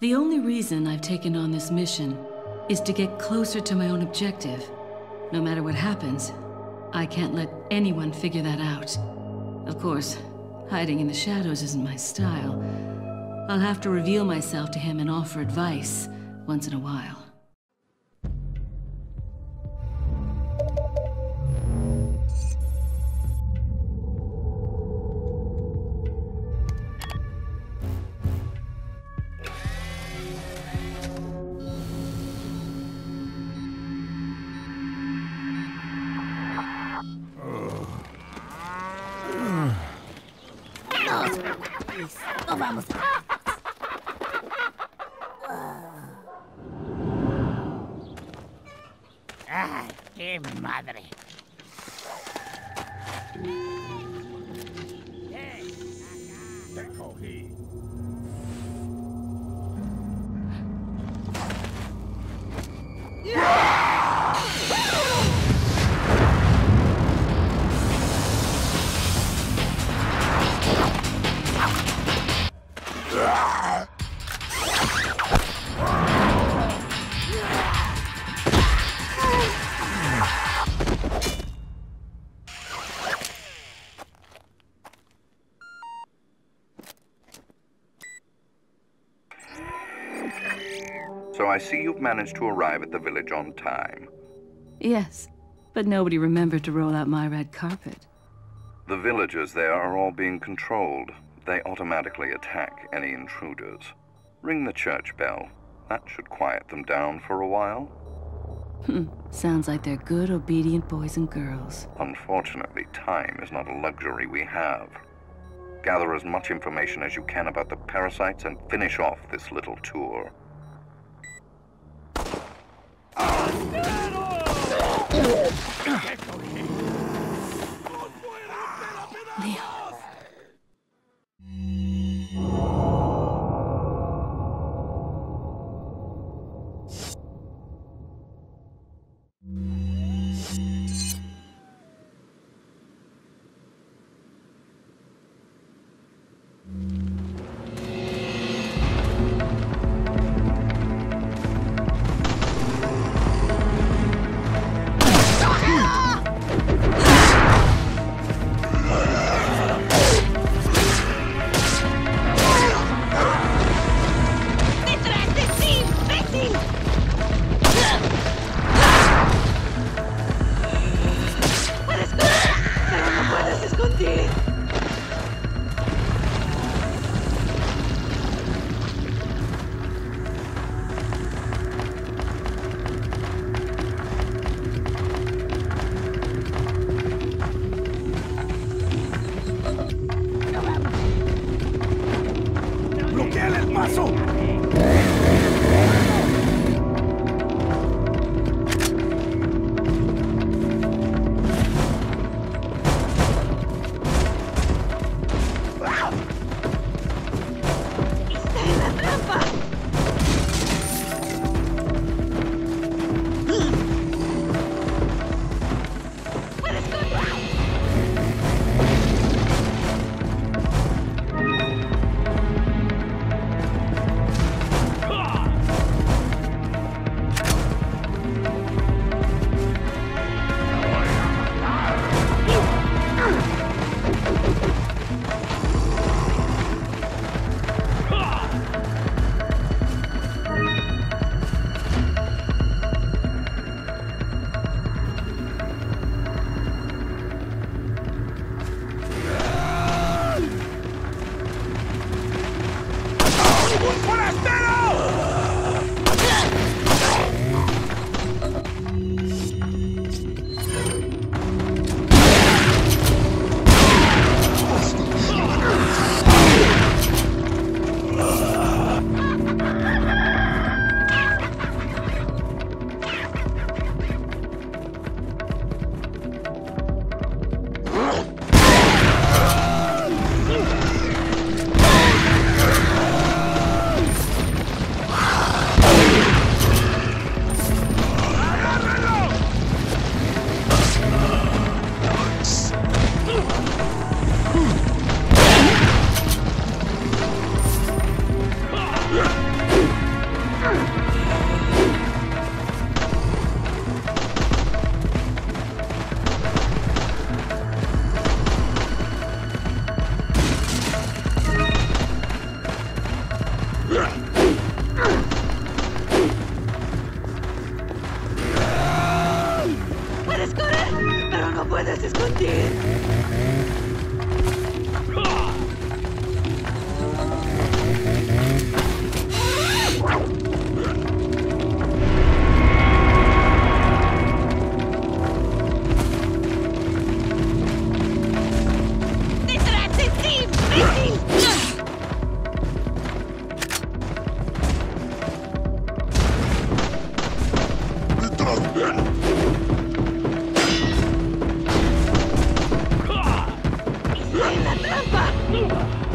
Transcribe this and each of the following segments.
The only reason I've taken on this mission is to get closer to my own objective. No matter what happens, I can't let anyone figure that out. Of course, hiding in the shadows isn't my style. I'll have to reveal myself to him and offer advice once in a while. I see you've managed to arrive at the village on time. Yes, but nobody remembered to roll out my red carpet. The villagers there are all being controlled. They automatically attack any intruders. Ring the church bell. That should quiet them down for a while. Hmm, sounds like they're good, obedient boys and girls. Unfortunately, time is not a luxury we have. Gather as much information as you can about the parasites and finish off this little tour. Leon. そ。Yeah. 站住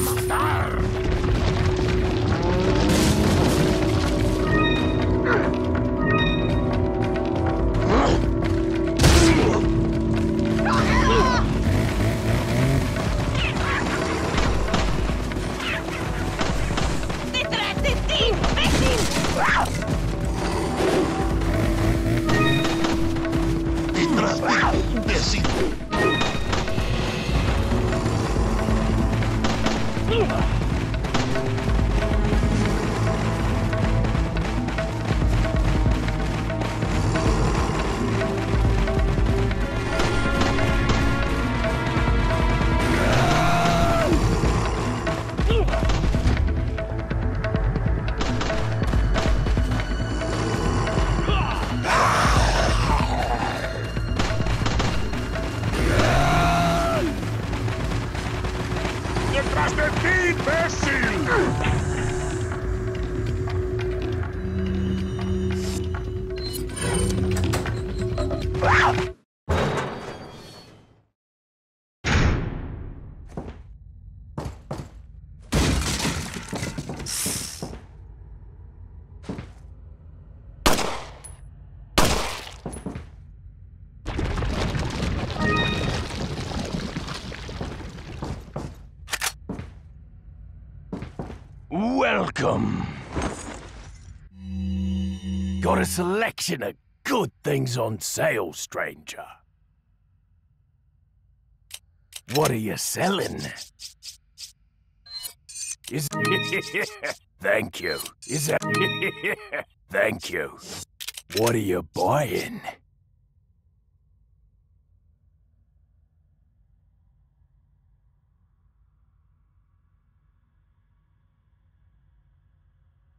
matar. Welcome. Got a selection of good things on sale, stranger. What are you selling? Is Thank you. Is that Thank you. What are you buying?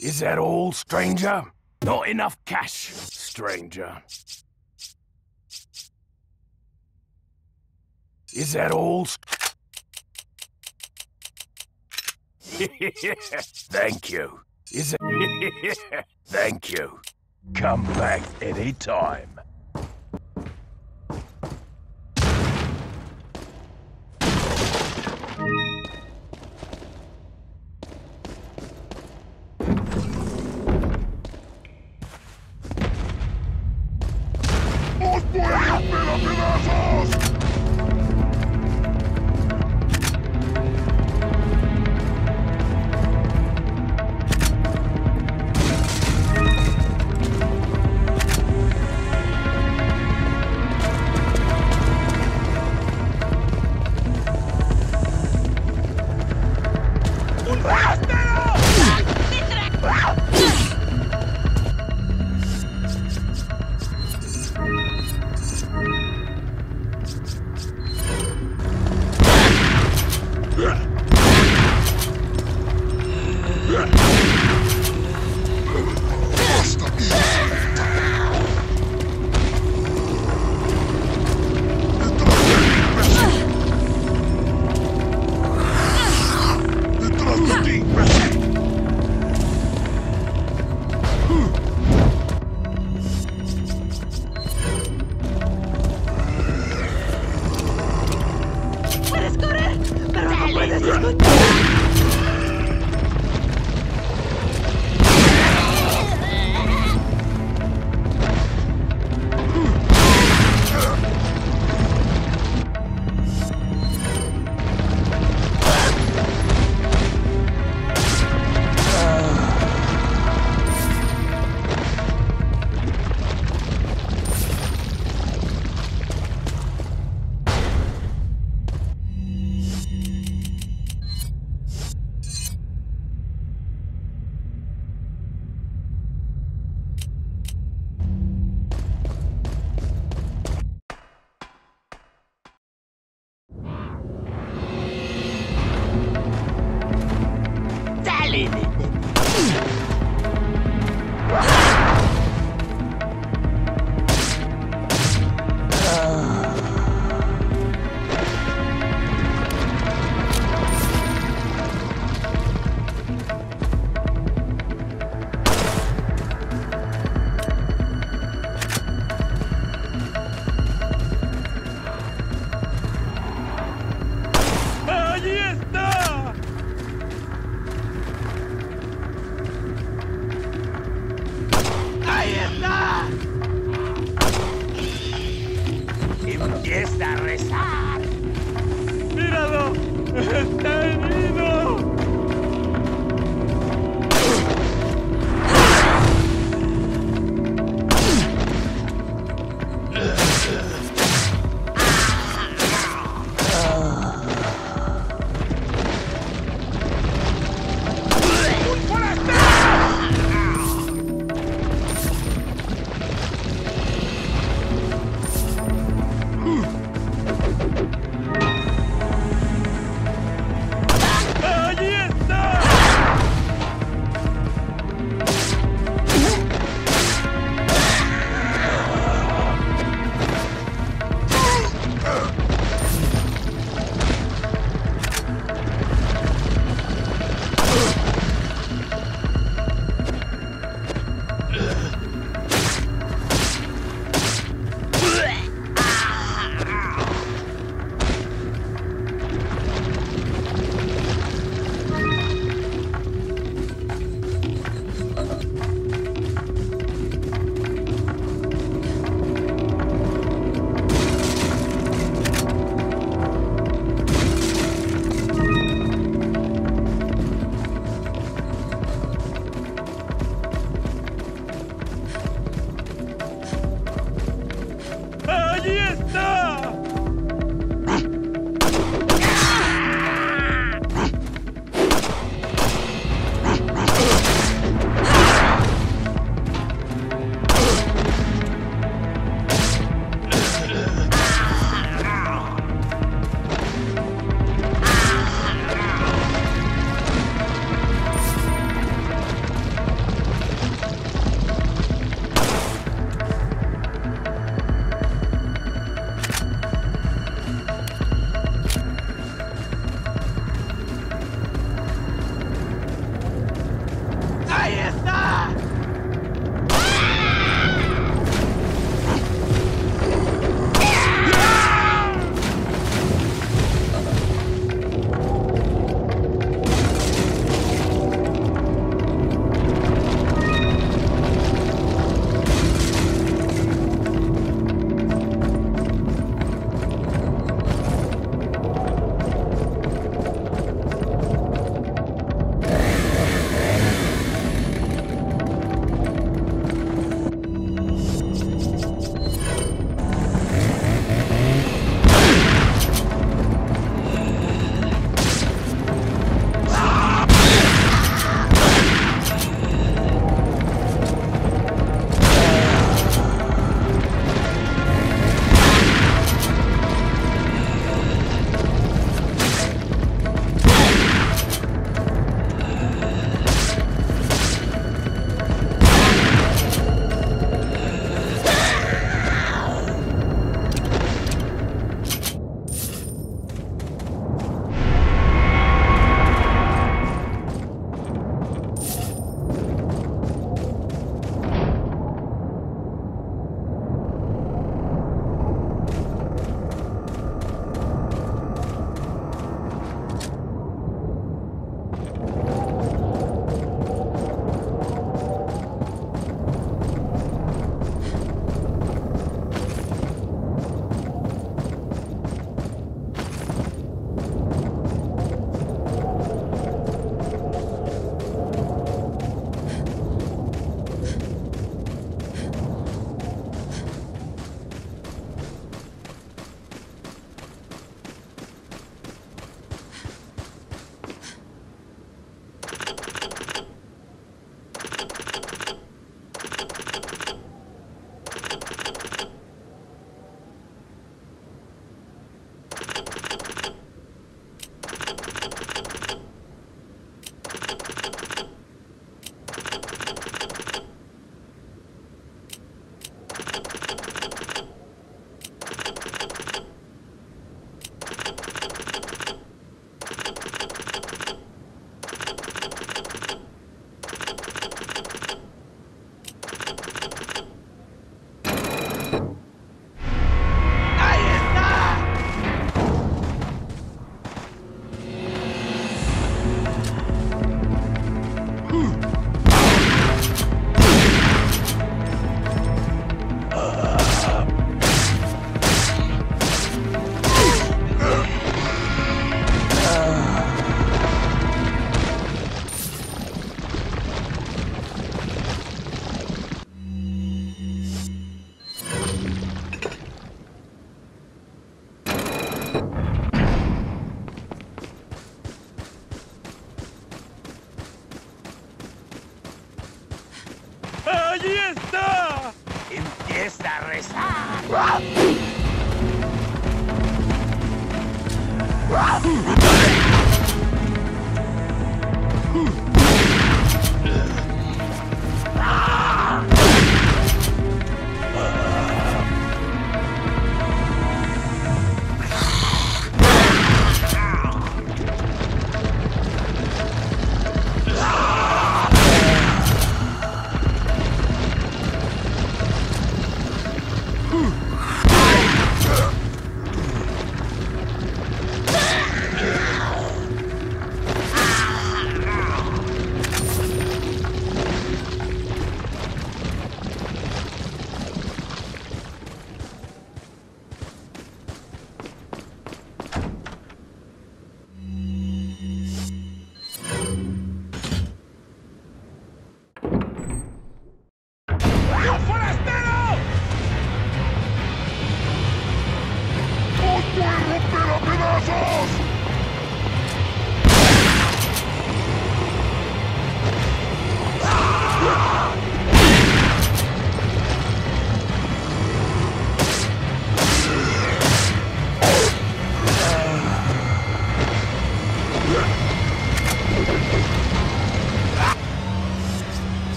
Is that all, stranger? Not enough cash, stranger. Is that all? Thank you. Is it? Thank you. Come back anytime. ¡Puedes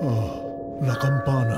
Oh, la campana.